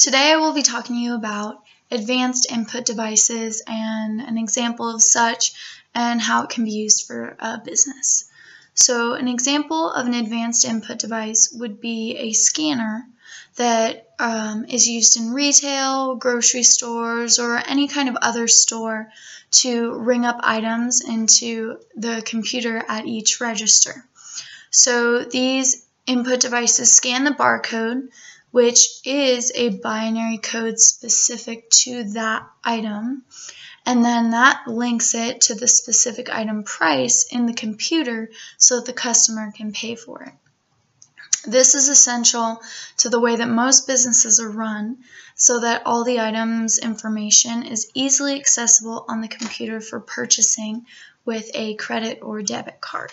Today I will be talking to you about advanced input devices and an example of such and how it can be used for a business. So an example of an advanced input device would be a scanner that um, is used in retail, grocery stores, or any kind of other store to ring up items into the computer at each register. So these input devices scan the barcode, which is a binary code specific to that item, and then that links it to the specific item price in the computer so that the customer can pay for it. This is essential to the way that most businesses are run so that all the items information is easily accessible on the computer for purchasing with a credit or debit card.